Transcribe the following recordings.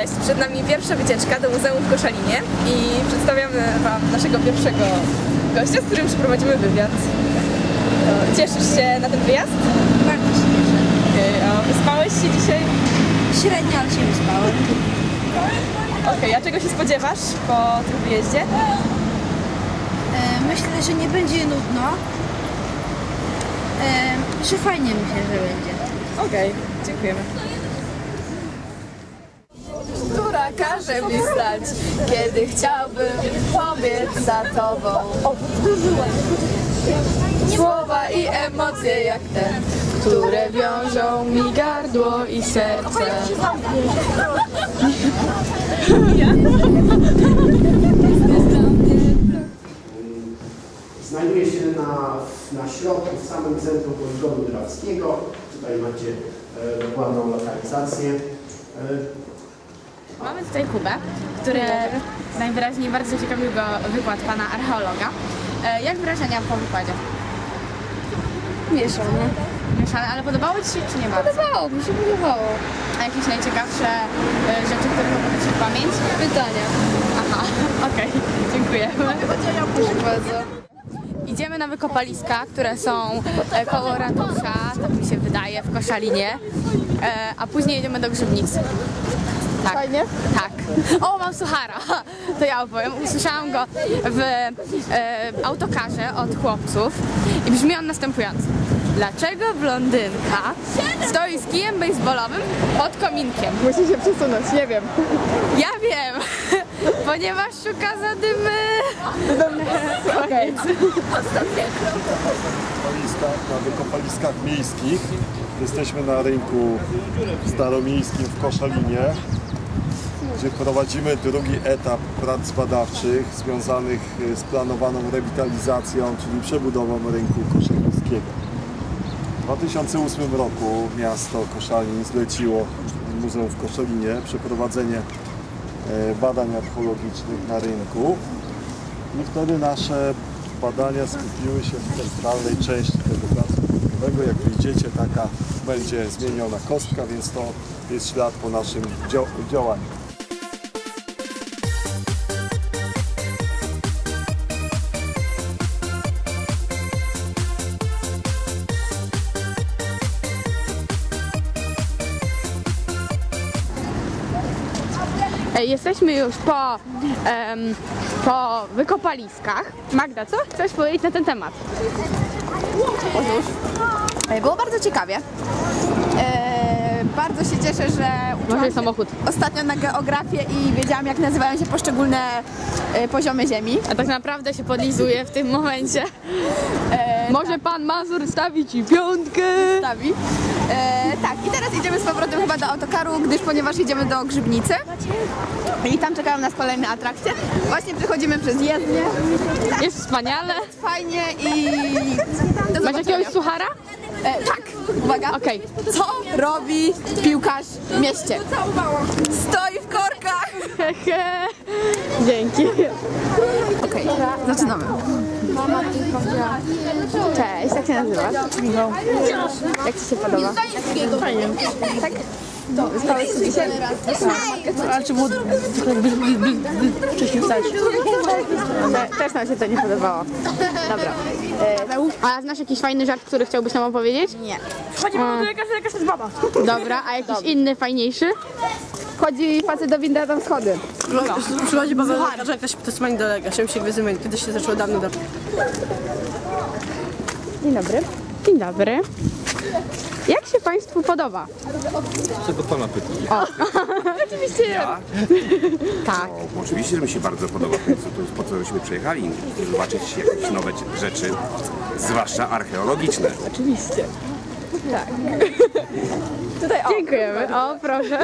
Cześć, przed nami pierwsza wycieczka do Muzeum w Koszalinie i przedstawiamy Wam naszego pierwszego gościa, z którym przeprowadzimy wywiad. To Cieszysz się na ten wyjazd? Bardzo się cieszę. Okej, a wyspałeś się dzisiaj? Średnio, ale się wyspałem. Okej, a czego się spodziewasz po tym wyjeździe? E, myślę, że nie będzie nudno. E, że fajnie myślę, że będzie. Okej, dziękujemy. Która każe mi stać, kiedy chciałbym pobiec za tobą. Słowa i emocje jak te, które wiążą mi gardło i serce. Znajduje się na, na środku, w samym centrum poligonu drawskiego. Tutaj macie e, dokładną lokalizację. E, Mamy tutaj Kubę, który najwyraźniej bardzo ciekawił go wykład pana archeologa. E, Jak wrażenia po wykładzie? Mieszane. Mieszane, ale podobało Ci się czy nie bardzo? Podobało mi się, podobało. A jakieś najciekawsze e, rzeczy, które mogą być w pamięć? Pytania. Aha, okej, dziękujemy. Proszę bardzo. Idziemy na wykopaliska, które są e, koło ratusza, tak mi się wydaje, w Koszalinie, e, a później jedziemy do Grzybnicy. Tak. Fajnie? Tak. O, mam suchara. To ja opowiem. Usłyszałam go w e, autokarze od chłopców i brzmi on następująco. Dlaczego blondynka stoi z kijem baseballowym pod kominkiem? Musi się przesunąć, nie wiem. Ja wiem, ponieważ szuka zadymy. Okej. wykopaliskach, na wykopaliskach miejskich. Jesteśmy na rynku staromiejskim w Koszalinie, gdzie prowadzimy drugi etap prac badawczych związanych y, z planowaną rewitalizacją, czyli przebudową rynku koszalińskiego. W 2008 roku miasto Koszalin zleciło Muzeum w Koszalinie przeprowadzenie e, badań archeologicznych na rynku. I wtedy nasze badania skupiły się w centralnej części tego placu bunkowego. Jak widzicie, taka będzie zmieniona kostka, więc to jest ślad po naszym dzia- działaniu. Jesteśmy już po, em, po wykopaliskach. Magda, co chcesz powiedzieć na ten temat? E, Było bardzo ciekawie. E, bardzo się cieszę, że uczyłam Może się samochód. ostatnio na geografię i wiedziałam jak nazywają się poszczególne e, poziomy ziemi. A tak naprawdę się podlizuje w tym momencie. Może pan Mazur stawi ci piątkę? Stawi. E, tak, i teraz idziemy z powrotem chyba do autokaru, gdyż ponieważ idziemy do Grzybnicy i tam czekają nas kolejne atrakcje. Właśnie przechodzimy przez jezdnię. Jest wspaniale. Fajnie i do Masz zobaczenia. jakiegoś suchara? E, tak, uwaga. Okej. Co robi piłkarz w mieście? Stoi w korkach. Dzięki. Okej, zaczynamy. Cześć, jak się nazywasz? Michał. Jak ci się podoba? Fajnie. Tak? Spałeś się dzisiaj? Ale czy było trochę by, by, by, by wcześniej wstać? Te, też nam się to nie podobało. Dobra. E, a znasz jakiś fajny żart, który chciałbyś nam opowiedzieć? Nie. Chodzimy do lekarza, lekarz jest baba. Dobra, a jakiś inny, fajniejszy? Chodzi facet do windy, a tam schody. Przychodzi baba do lekarza, jakaś to jest pani do lekarza, się wyzywać. Kiedyś się zaczęło dawno dawno. Dzień dobry. Dzień dobry. Jak się Państwu podoba? Czego pana pyta? Oczywiście. Tak. O, oczywiście, że mi się bardzo podoba. Po co, po co żeśmy przyjechali? Zobaczyć jakieś nowe rzeczy, zwłaszcza archeologiczne. Oczywiście. Tak. Tutaj, o. Dziękujemy. O, proszę.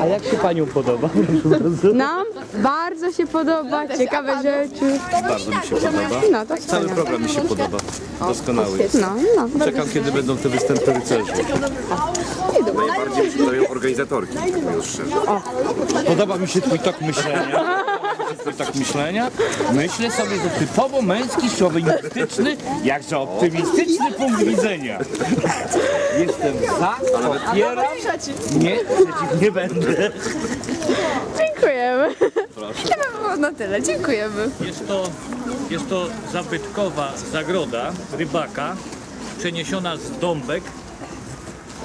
A jak się panią podoba? Nam bardzo się podoba, ciekawe rzeczy. Bardzo mi się podoba. No, to Cały wspaniale. program mi się podoba. Doskonały jest. No, no. Czekam, kiedy będą te występy rycerzy. Najbardziej mi się organizatorki, tak szczerze. Podoba mi się twój tok myślenia. tak myślenia. Myślę sobie, że typowo męski, szowinistyczny, jakże optymistyczny punkt widzenia. Jestem za, popieram, nie, przeciw nie będę. Dziękujemy. Chyba było na tyle. Dziękujemy. Jest to, jest to zabytkowa zagroda rybaka przeniesiona z Dąbek.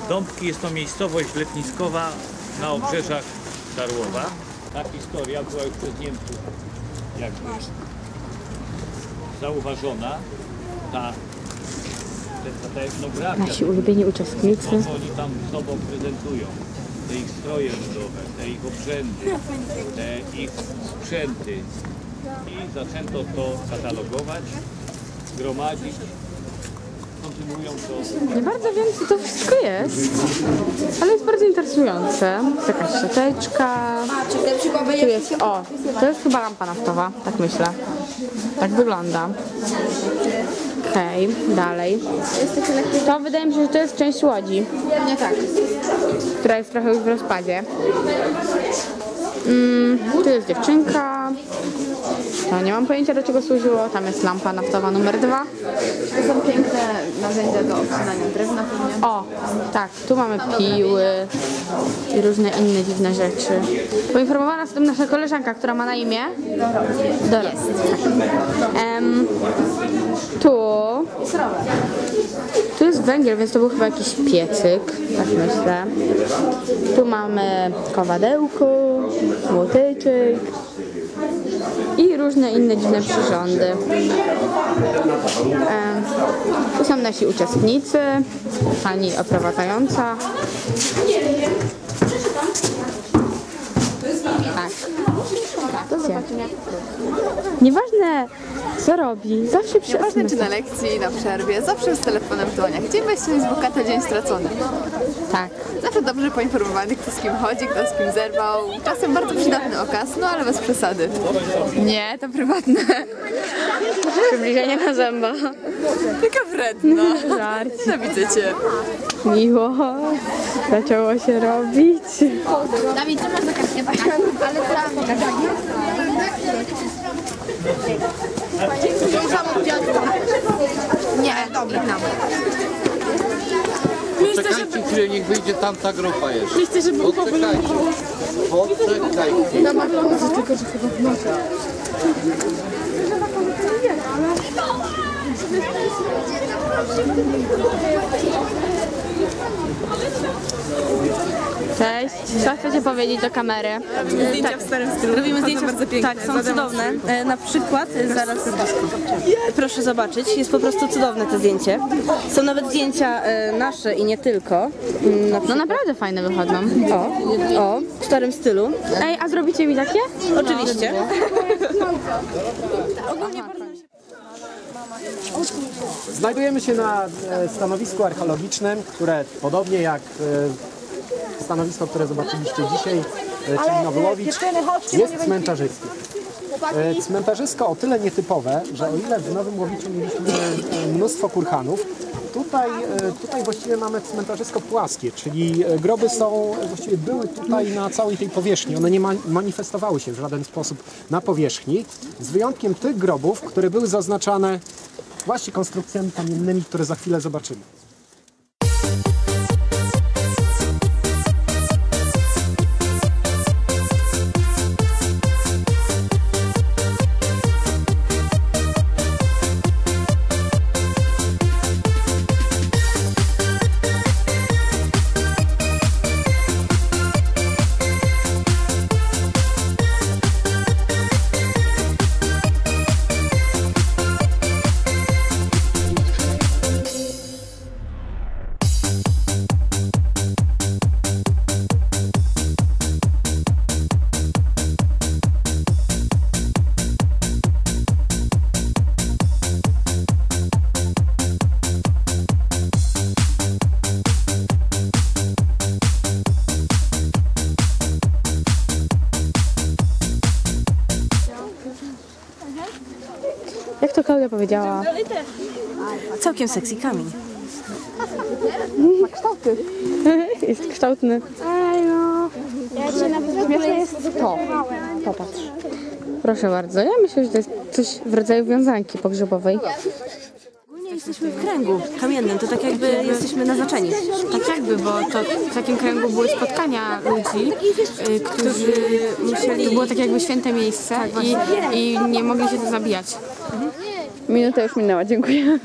Dąbki jest to miejscowość letniskowa na obrzeżach Darłowa. Ta historia była już przez Niemców jakby zauważona. Ta, ta, ta etnografia, Nasi ulubieni uczestnicy. co oni tam sobą prezentują. Te ich stroje ludowe, te ich obrzędy, te ich sprzęty. I zaczęto to katalogować, gromadzić, to Nie bardzo wiem, co to wszystko jest, ale jest bardzo interesujące. Jest jakaś siateczka. Tu jest, o, to jest chyba lampa naftowa, tak myślę. Tak wygląda. Okej, dalej. To wydaje mi się, że to jest część łodzi. Nie tak. Która jest trochę już w rozpadzie. Mm, tu jest dziewczynka. Nie mam pojęcia do czego służyło. Tam jest lampa naftowa numer dwa. To są piękne narzędzia do obcinania drewna pewnie. O, tak, tu mamy piły i różne inne dziwne rzeczy. Poinformowała nas o tym nasza koleżanka, która ma na imię Dora. Jest. Em, tu. Tu jest węgiel, więc to był chyba jakiś piecyk, tak myślę. Tu mamy kowadełko, młoteczek i różne inne dziwne przyrządy. Tu są nasi uczestnicy, pani oprowadzająca. Tak. Nieważne co robi, zawsze przy Nieważne czy na lekcji, na przerwie, zawsze z telefonem w dłoniach. Dzień bez Facebooka to dzień stracony. Tak. Zawsze dobrze poinformowany, kto z kim chodzi, kto z kim zerwał. Czasem bardzo przydatny okaz, no ale bez przesady. Nie, to prywatne. Przybliżenie na zęba. Taka wredna. Żarci. Nienawidzę cię. Miło. Zaczęło się robić. Dawid, co masz za kartkę? Ale tam. Nie, dobra. Czekajcie chwilę, niech wyjdzie tamta grupa jeszcze. Nie chcę, żeby Poczekajcie. Poczekajcie. Tylko, że chyba w nocy. Cześć, co chcecie powiedzieć do kamery? Zdjęcia w starym stylu. Robimy zdjęcia bardzo piękne. Tak, są cudowne. E, Na przykład, e, zaraz proszę zobaczyć, jest po prostu cudowne to zdjęcie. Są nawet zdjęcia e, nasze i nie tylko. Mm, Na No naprawdę fajne wychodzą. o, o, w starym stylu. Ej, a zrobicie mi takie? Oczywiście. Znajdujemy się na e, stanowisku archeologicznym, które podobnie jak e, stanowisko, które zobaczyliście dzisiaj, e, czyli Nowy Łowicz, jest cmentarzyskie. Cmentarzysko o tyle nietypowe, że o ile w Nowym Łowiczu mieliśmy mnóstwo kurhanów, tutaj, e, tutaj właściwie mamy cmentarzysko płaskie, czyli e, groby są, właściwie były tutaj na całej tej powierzchni. One nie ma- manifestowały się w żaden sposób na powierzchni, z wyjątkiem tych grobów, które były zaznaczane właśnie konstrukcjami kamiennymi, które za chwilę zobaczymy. Klaudia powiedziała? Całkiem sexy kamień. Ma kształty. Jest kształtny. Ej no. Śmieszne jest to. Popatrz. Proszę bardzo, ja myślę, że to jest coś w rodzaju wiązanki pogrzebowej. Ogólnie jesteśmy w kręgu kamiennym, to tak jakby jesteśmy naznaczeni. Tak jakby, bo to w takim kręgu były spotkania ludzi, y, którzy musieli... To było tak jakby święte miejsce i, i nie mogli się tu zabijać. Minuta już minęła, dziękuję.